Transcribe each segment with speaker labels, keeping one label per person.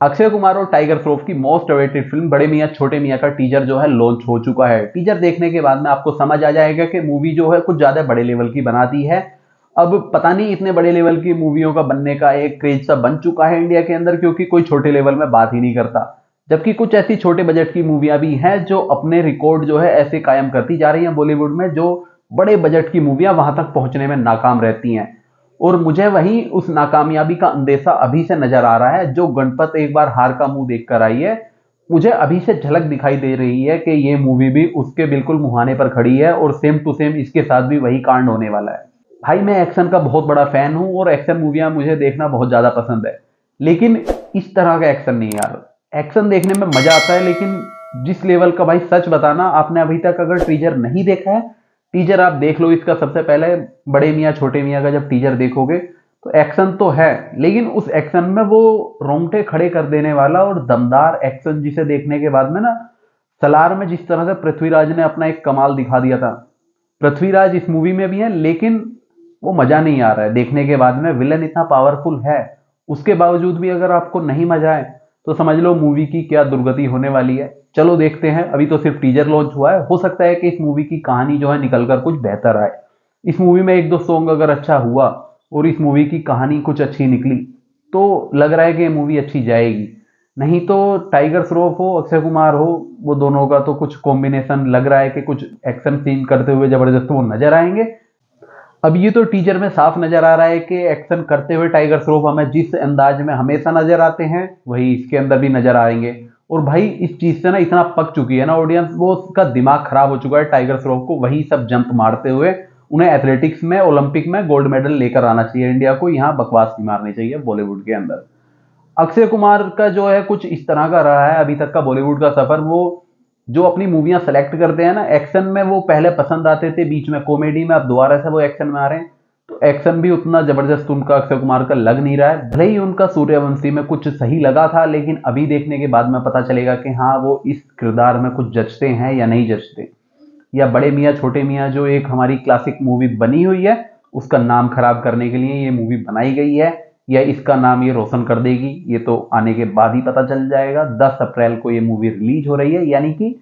Speaker 1: अक्षय कुमार और टाइगर श्रॉफ की most awaited film बड़े मियाँ, छोटे मियाँ का टीजर जो है लॉन्च हो चुका है। टीजर देखने के बाद में आपको समझ आ जाएगा कि मूवी जो है कुछ ज़्यादा बड़े लेवल की बना दी है। अब पता नहीं इतने बड़े लेवल की मूवियों का बनने का एक क्रेज सा बन चुका है इंडिया के अंदर, क्योंकि कोई छोटे लेवल में बात ही नहीं करता। जबकि कुछ ऐसी छोटे बजट की मूवियाँ भी हैं जो अपने रिकॉर्ड जो है ऐसे कायम करती जा रही हैं बॉलीवुड में, जो बड़े बजट की मूवियाँ वहाँ तक पहुँचने में नाकाम रहती हैं। और मुझे वही उस नाकामयाबी का अंदेशा अभी से नज़र आ रहा है, जो गणपत एक बार हार का मुँह देख कर आई है। मुझे अभी से झलक दिखाई दे रही है कि ये मूवी भी उसके बिल्कुल मुहाने पर खड़ी है और सेम टू सेम इसके साथ भी वही कांड होने वाला है। भाई, मैं एक्शन का बहुत बड़ा फ़ैन हूँ और एक्शन मूवियाँ मुझे देखना बहुत ज़्यादा पसंद है। लेकिन इस तरह का एक्शन नहीं यार। एक्शन देखने में मज़ा आता है, लेकिन जिस लेवल का भाई सच बताना, आपने अभी तक अगर टीजर नहीं देखा है टीजर आप देख लो इसका सबसे पहले, बड़े मियाँ, छोटे मियाँ का जब टीजर देखोगे तो एक्शन तो है, लेकिन उस एक्शन में वो रोंगटे खड़े कर देने वाला और दमदार एक्शन जिसे देखने के बाद में ना, सलार में जिस तरह से पृथ्वीराज ने अपना एक कमाल दिखा दिया था। पृथ्वीराज इस मूवी में भी है, लेकिन वो मज़ा नहीं आ रहा है। देखने के बाद में विलन इतना पावरफुल है, उसके बावजूद भी अगर आपको नहीं मज़ा आए तो समझ लो मूवी की क्या दुर्गति होने वाली है। चलो देखते हैं। अभी तो सिर्फ़ टीजर लॉन्च हुआ है। हो सकता है कि इस मूवी की कहानी जो है निकलकर कुछ बेहतर आए। इस मूवी में एक दो सॉन्ग अगर अच्छा हुआ और इस मूवी की कहानी कुछ अच्छी निकली तो लग रहा है कि ये मूवी अच्छी जाएगी। नहीं तो टाइगर श्रॉफ हो अक्षय कुमार हो, वो दोनों का तो कुछ कॉम्बिनेशन लग रहा है कि कुछ एक्शन सीन करते हुए ज़बरदस्त वो नज़र आएँगे। अब ये तो टीजर में साफ़ नज़र आ रहा है कि एक्शन करते हुए टाइगर श्रॉफ हमें जिस अंदाज में हमेशा नज़र आते हैं, वही इसके अंदर भी नज़र आएँगे। और भाई, इस चीज़ से ना इतना पक चुकी है ना ऑडियंस वो उसका दिमाग खराब हो चुका है टाइगर श्रॉफ को, वही सब जंप मारते हुए उन्हें एथलेटिक्स में ओलंपिक में गोल्ड मेडल लेकर आना चाहिए। इंडिया को यहाँ बकवास नहीं मारनी चाहिए बॉलीवुड के अंदर। अक्षय कुमार का जो है कुछ इस तरह का रहा है, अभी तक का बॉलीवुड का सफ़र, वो जो अपनी मूवियाँ सेलेक्ट करते हैं ना एक्शन में वो पहले पसंद आते थे, बीच में कॉमेडी में, अब दोबारा से वो एक्शन में आ रहे हैं। तो एक्शन भी उतना ज़बरदस्त उनका अक्षय कुमार का लग नहीं रहा है। भले ही उनका सूर्यवंशी में कुछ सही लगा था, लेकिन अभी देखने के बाद में पता चलेगा कि हाँ वो इस किरदार में कुछ जचते हैं या नहीं जचते। या बड़े मियाँ, छोटे मियाँ, जो एक हमारी क्लासिक मूवी बनी हुई है, उसका नाम खराब करने के लिए ये मूवी बनाई गई है। या इसका नाम ये रोशन कर देगी, ये तो आने के बाद ही पता चल जाएगा। 10 अप्रैल को ये मूवी रिलीज़ हो रही है, यानी कि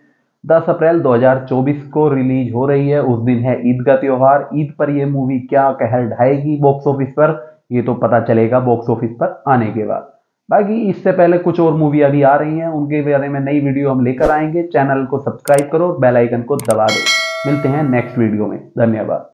Speaker 1: 10 अप्रैल 2024 को रिलीज़ हो रही है। उस दिन है ईद का त्योहार। ईद पर ये मूवी क्या कहल ढाएगी बॉक्स ऑफ़िस पर, ये तो पता चलेगा बॉक्स ऑफ़िस पर आने के बाद। बाकी इससे पहले कुछ और मूवी अभी आ रही हैं, उनके बारे में नई वीडियो हम लेकर आएँगे। चैनल को सब्सक्राइब करो बेल आइकन को दबा दो। मिलते हैं नेक्स्ट वीडियो में। धन्यवाद।